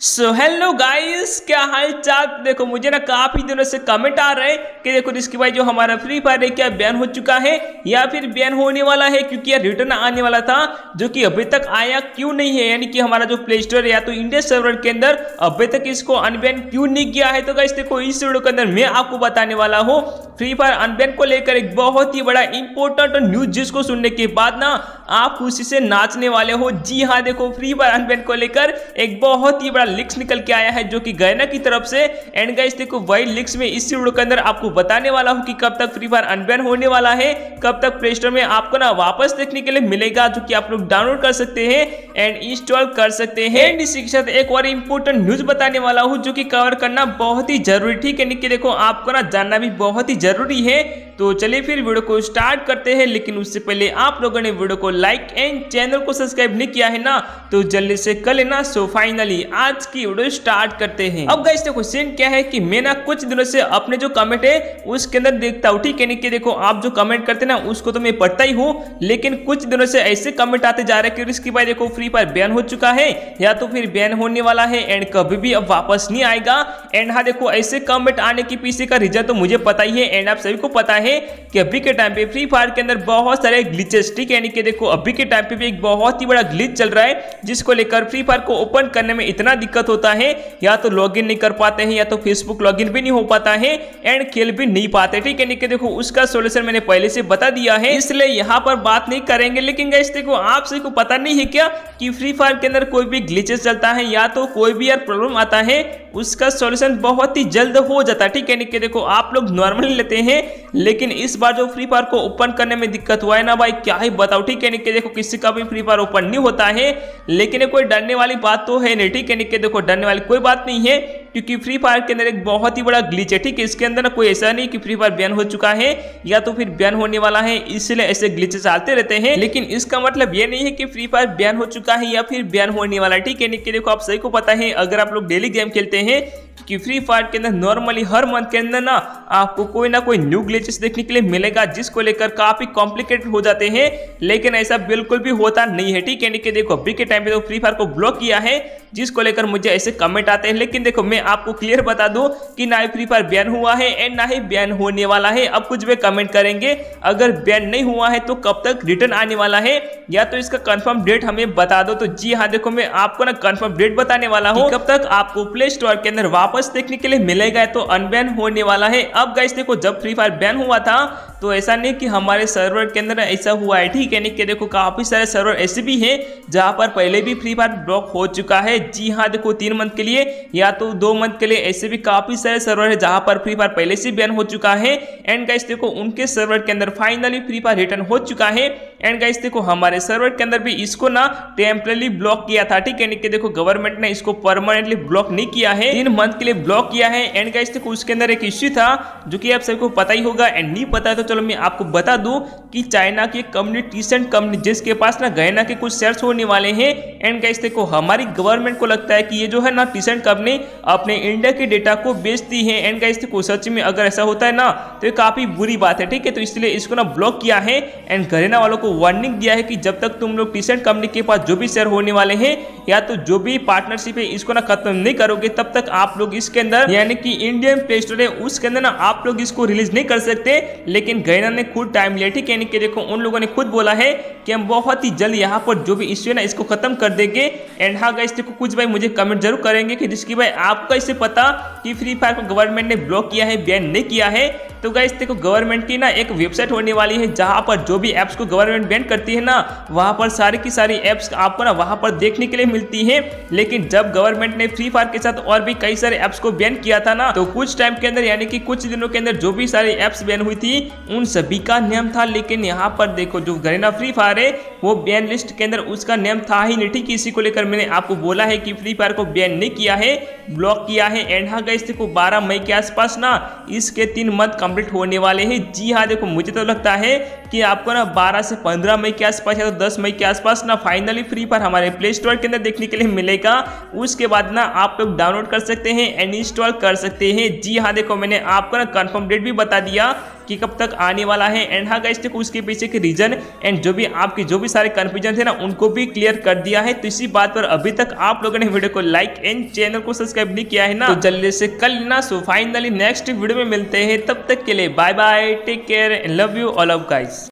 So hello guys क्या हाल चाल? देखो, मुझे ना काफ़ी दिनों से कमेंट आ रहे हैं कि देखो इसकी भाई जो हमारा फ्री फायर है, क्या बैन हो चुका है या फिर बैन होने वाला है? क्योंकि यह रिटर्न आने वाला था, जो कि अभी तक आया क्यों नहीं है? यानी कि हमारा जो प्ले स्टोर या तो इंडिया सर्वर के अंदर, अभी तक इसको अनबैन क्यों नहीं किया है? तो गाइस देखो, इस वीडियो के अंदर मैं आपको बताने वाला हूँ फ्री फायर अनबैन को लेकर एक बहुत ही बड़ा इंपॉर्टेंट न्यूज़ जिसको सुनने के बाद ना, आप खुशी से नाचने वाले हो। जी हाँ देखो फ्री फायर अनबैन को लेकर एक बहुत ही बड़ा लिक्स निकल के आया है, जो कि गैना की तरफ़ से। एंड गाइस देखो वही लिक्स में इस वीडियो के अंदर आपको बताने वाला हूँ कि कब तक फ्री फायर अनबैन होने वाला है, कब तक प्ले स्टोर में आपको ना वापस देखने के लिए मिलेगा, जो कि आप लोग डाउनलोड कर सकते हैं एंड इंस्टॉल कर सकते हैं। एंड इसी के साथ एक और इंपॉर्टेंट न्यूज़ बताने वाला हूँ, जो कि कवर करना बहुत ही ज़रूरी, ठीक है कि देखो, आपको ना जानना भी बहुत ही ज़रूरी है। तो चलिए फिर वीडियो को स्टार्ट करते हैं, लेकिन उससे पहले आप लोगों ने वीडियो को लाइक एंड चैनल को सब्सक्राइब नहीं किया है ना तो जल्दी से कर लेना। सो फाइनली आज की वीडियो स्टार्ट करते हैं। अब गाइस देखो सीन क्या है कि मैं ना कुछ दिनों से अपने जो कमेंट है, उसके अंदर देखता हूँ, ठीक है देखो, आप जो कमेंट करते ना, उसको तो मैं पढ़ता ही हूँ, लेकिन कुछ दिनों से ऐसे कमेंट आते जा रहे हैं कि इसकी देखो फ्री फायर बैन हो चुका है, या तो फिर बैन होने वाला है एंड कभी भी अब वापस नहीं आएगा। एंड हाँ देखो, ऐसे कमेंट आने के पीछे का रीजन तो मुझे पता ही है एंड आप सभी को पता है कि अभी के टाइम पे फ्री फायर के अंदर बहुत सारे ग्लिचेस ठीक है? यानी कि देखो, अभी के टाइम पे भी एक बहुत ही बड़ा ग्लिच चल रहा है, जिसको लेकर फ्री फायर को ओपन करने में इतना दिक्कत होता है, या तो लॉगिन नहीं कर पाते हैं, या तो फेसबुक लॉगिन भी नहीं हो पाता है एंड खेल भी नहीं पाते, ठीक है? यानी कि देखो, उसका सोल्यूशन मैंने पहले से बता दिया है, इसलिए यहाँ पर बात नहीं करेंगे। लेकिन गैस देखो, आप को पता नहीं है क्या कि फ्री फायर के अंदर कोई भी ग्लिचेस चलता है, या तो कोई भी यार प्रॉब्लम आता है, उसका सॉल्यूशन बहुत ही जल्द हो जाता है, ठीक है? कि देखो, आप लोग नॉर्मली लेते हैं लेकिन इस बार जो फ्री फायर को ओपन करने में दिक्कत हुआ है ना भाई, क्या ही बताओ ठीक है कि देखो किसी का भी फ्री फायर ओपन नहीं होता है, लेकिन कोई डरने वाली बात तो है नहीं, ठीक है कि देखो डरने वाली कोई बात नहीं है, क्योंकि फ्री फायर के अंदर एक बहुत ही बड़ा ग्लिच है, ठीक है, इसके अंदर ना कोई ऐसा नहीं कि फ्री फायर बैन हो चुका है, या तो फिर बैन होने वाला है, इसलिए ऐसे ग्लिचेस आते रहते हैं, लेकिन इसका मतलब ये नहीं है कि फ्री फायर बैन हो चुका है या फिर बैन होने वाला है, ठीक है कि देखो आप सही को पता है, अगर आप लोग डेली गेम खेलते हैं कि फ्री फायर के अंदर नॉर्मली हर मंथ के अंदर ना आपको कोई ना कोई न्यू ग्लिचेस देखने के लिए मिलेगा जिसको लेकर काफ़ी कॉम्प्लिकेटेड हो जाते हैं लेकिन ऐसा बिल्कुल भी होता नहीं है ठीक है? देखो अभी के टाइम पे तो फ्री फायर को ब्लॉक किया है जिसको लेकर मुझे ऐसे कमेंट आते हैं लेकिन देखो मैं आपको क्लियर बता दूँ कि ना ही फ्री फायर बैन हुआ है एंड ना ही बैन होने वाला है। अब कुछ भी कमेंट करेंगे अगर बैन नहीं हुआ है तो कब तक रिटर्न आने वाला है? या तो इसका कंफर्म डेट हमें बता दो तो जी हाँ देखो मैं आपको ना कंफर्म डेट बताने वाला हूँ। कब तक आपको प्ले स्टोर के अंदर वापस देखने के लिए मिलेगा तो अनबैन होने वाला है। अब गाइस देखो, जब फ्री फायर बैन हुआ था तो ऐसा नहीं कि हमारे सर्वर के अंदर ऐसा हुआ है, ठीक है? नहीं कि देखो, काफ़ी सारे सर्वर ऐसे भी हैं, जहाँ पर पहले भी फ्री फायर ब्लॉक हो चुका है। जी हाँ देखो, तीन मंथ के लिए या तो दो मंथ के लिए ऐसे भी काफ़ी सारे सर्वर है, जहाँ पर फ्री फायर पहले से बैन हो चुका है। एंड गाइस देखो, उनके सर्वर के अंदर फाइनली फ्री फायर रिटर्न हो चुका है। एंड गाइस देखो, हमारे सर्वर के अंदर भी इसको ना टेम्परली ब्लॉक किया था, ठीक है? नहीं कि देखो गवर्नमेंट ने इसको परमानेंटली ब्लॉक नहीं किया है। तीन मंथ के लिए ब्लॉक किया है। एंड गाइस देखो, उसके अंदर एक इश्यू था, जो कि आप सबको पता ही होगा एंड नहीं पता है तो चलो मैं आपको बता दूँ कि चाइना की कंपनी टीसेंट कंपनी जिसके पास ना गहना के कुछ शेयर्स होने वाले हैं। एंड गाइस देखो, हमारी गवर्नमेंट को लगता है कि ये जो है ना टीसेंट कंपनी अपने इंडिया के डेटा को बेचती है। एंड गाइस देखो, सच में अगर ऐसा होता है ना तो ये काफ़ी बुरी बात है, ठीक है? तो इसलिए इसको ना ब्लॉक किया है। एंड गहना वालों को वार्निंग दिया है कि जब तक तुम लोग टीसेंट कंपनी के पास जो भी शेयर होने वाले हैं, या तो जो भी पार्टनरशिप है, इसको ना खत्म नहीं करोगे, तब तक आप लोग इसके अंदर, यानी कि इंडियन प्ले स्टोर है, उसके अंदर ना आप लोग इसको रिलीज़ नहीं कर सकते, लेकिन गैना ने खुद टाइम लिया, ठीक है? देखो, उन लोगों ने खुद बोला है कि हम बहुत ही जल्द यहाँ पर जो भी इश्यू है ना, इसको खत्म कर देंगे। एंड हाँ गाइस देखो, कुछ भाई मुझे कमेंट ज़रूर करेंगे कि जिसकी भाई आपका इससे पता कि फ्री फायर को गवर्नमेंट ने ब्लॉक किया है बैन नहीं किया है। तो गाइस देखो गवर्नमेंट की ना एक वेबसाइट होने वाली है, जहाँ पर जो भी एप्स को गवर्नमेंट बैन करती है ना, वहाँ पर सारी की सारी एप्स आपको ना वहाँ पर देखने के लिए मिलती है। लेकिन जब गवर्नमेंट ने फ्री फायर के साथ और भी कई सारे एप्स को बैन किया था ना तो कुछ टाइम के अंदर, यानी कि कुछ दिनों के अंदर जो भी सारी एप्स बैन हुई थी, उन सभी का नियम था। लेकिन यहाँ पर देखो, जो घरेना फ्री फायर है, वो बैन लिस्ट के अंदर उसका नियम था ही नहीं। ठीक इसी को लेकर मैंने आपको बोला है कि फ्री फायर को बैन नहीं किया है ब्लॉक किया है। एंड हाँ गई देखो बारह मई के आसपास ना, इसके तीन मंथ कंप्लीट होने वाले हैं। जी हाँ देखो, मुझे तो लगता है कि आपको ना 12 से 15 मई के आसपास या तो 10 मई के आसपास ना फाइनली फ्री फायर हमारे प्ले स्टोर के अंदर देखने के लिए मिलेगा। उसके बाद ना आप लोग डाउनलोड कर सकते हैं एंड इंस्टॉल कर सकते हैं। जी हाँ देखो मैंने आपको ना कन्फर्म डेट भी बता दिया कि कब तक आने वाला है। एंड हाँ गाइस देखो उसके पीछे के रीजन एंड जो भी आपके जो भी सारे कन्फ्यूज़न थे ना, उनको भी क्लियर कर दिया है। तो इसी बात पर अभी तक आप लोगों ने वीडियो को लाइक एंड चैनल को सब्सक्राइब नहीं किया है ना। तो जल्दी से कल ना सो फाइनली नेक्स्ट वीडियो में मिलते हैं। तब तक के लिए bye bye take care and love you all of guys